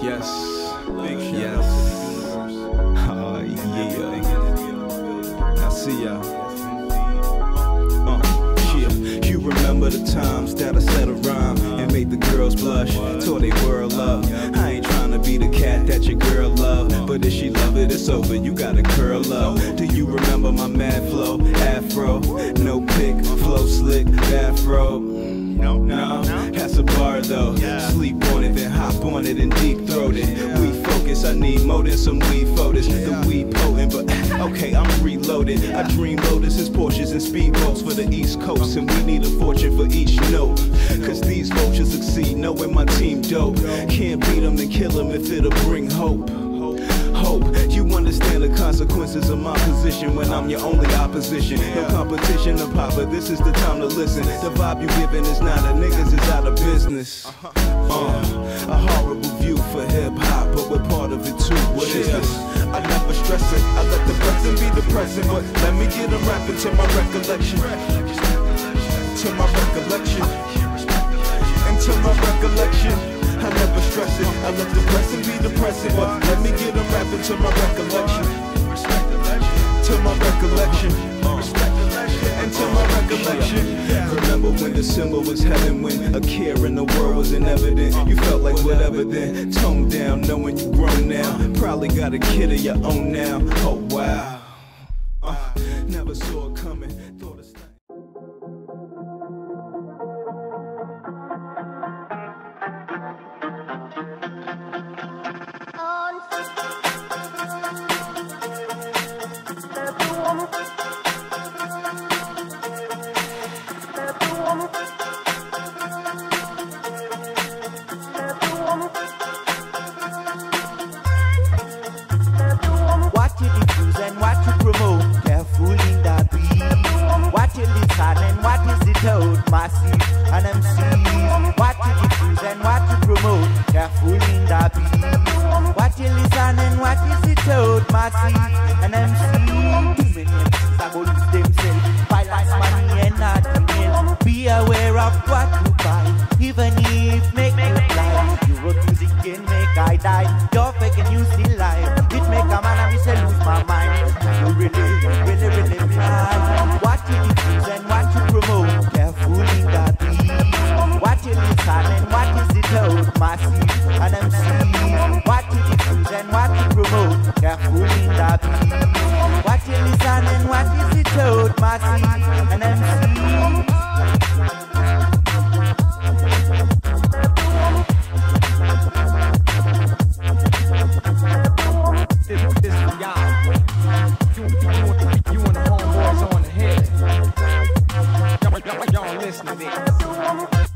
Yes. Yes. Oh, yeah. I see ya. Uh, yeah. You remember the times that I said a rhyme and made the girls blush, tore they world up. I ain't trying to be the cat that your girl love, but if she love it, it's over. You gotta curl up. Do you remember my mad flow, afro, no pick, flow slick, bathrobe? No, No, that's a bar though. Sleep on it, then hop on it and deep need more than some weed photos. The weed potent, but okay, I'm reloaded. I dream lotuses, Porsches, and speedboats for the East Coast, and we need a fortune for each note. Cause these vultures succeed, knowing my team dope. Can't beat them, then kill them if it'll bring hope. Hope you understand the consequences of my position when I'm your only opposition. No competition to pop, but this is the time to listen. The vibe you giving is not a niggas is out of business. Uh, this? I never stress it. I let the present be the present, but let me get a rap into my recollection. To my recollection. Into my recollection. I never stress it. I let the present be the present, but let me get a rap into my recollection. To my recollection. Into my recollection. Remember when December was heaven, when a care in the world wasn't evident. You felt like whatever then. Tone down, knowing you. Probably got a kid of your own now. Oh wow. Uh, never saw out massive and MCs. What to choose and what to promote, careful in the beat. What you listen and what is you sit out massive and MCs. Too many MCs are going to themselves, violence, money and not Be aware of what you buy, even if make you fly. You music can make I die, your fake and you still lie. It make a man of me say lose my mind. You really, really, really lie. hold my feet and I'm seeing what to diffuse and what to promote. Careful in the beat. What you listen and what is it hold my feet and I'm Listen to this.